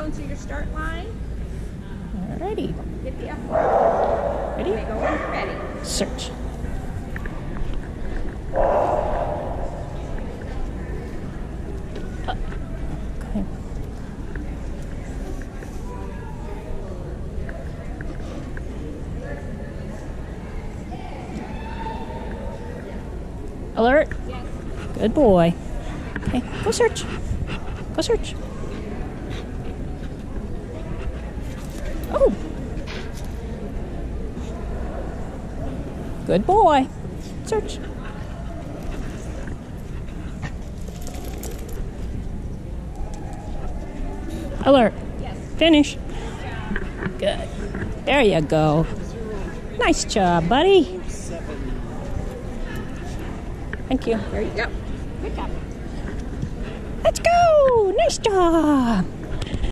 cones are your start line. Alrighty. Get the up. Ready? Go. Ready. Search. Uh. Alert. Yes. Good boy. Okay, go search. Go search. Oh. Good boy. Search. Alert. Yes. Finish. Good. There you go. Nice job, buddy. Thank you. There you go. Good job. Let's go. Nice job.